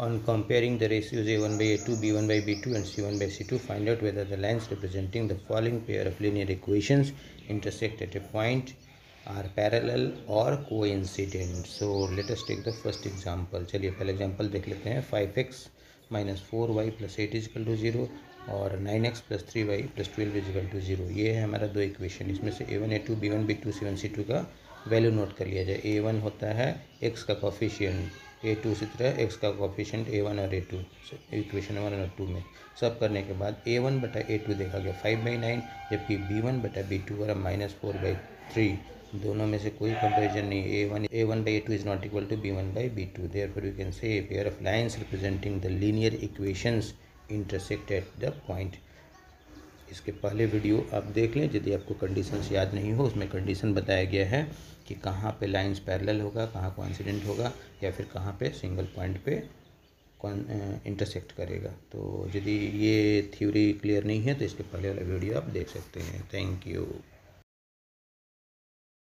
On comparing the ratios a1 by a2, b1 by b2 and c1 by c2, find out whether the lines representing the following pair of linear equations intersect at a point are parallel or coincident. So let us take the first example. चलिए पहले example देख लेते हैं 5x minus 4y plus 8 is equal to 0 और 9x plus 3y plus 12 is equal to 0. ये है हमारा दो इक्वेशन इसमें से a1 a2 b1 b2 c1 c2 का वैल्यू नोट कर लिया जाए a1 होता है x का कॉफिशियंट ए टू इसी तरह एक्स का कॉफिशेंट ए वन और ए टू इक्वेशन वन और टू में। सब करने के बाद ए वन बटा ए टू देखा गया फाइव बाई नाइन जबकि बी वन बटा बी टू और माइनस फोर बाई थ्री दोनों में से कोई कंपेरिजन नहीं a one a one by a two is not equal to b one by b two therefore you can say a pair of lines representing the linear equations intersect at the point इसके पहले video आप देख लें, यदि आपको conditions याद नहीं हो, उसमें कंडीशन बताया गया है। कि कहाँ पे लाइंस पैरेलल होगा, कहाँ कॉन्सिडेंट होगा, या फिर कहाँ पे सिंगल पॉइंट पे इंटरसेक्ट करेगा। तो यदि ये थ्योरी क्लियर नहीं है तो इसके पहले वाला वीडियो आप देख सकते हैं। Thank you